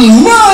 你妈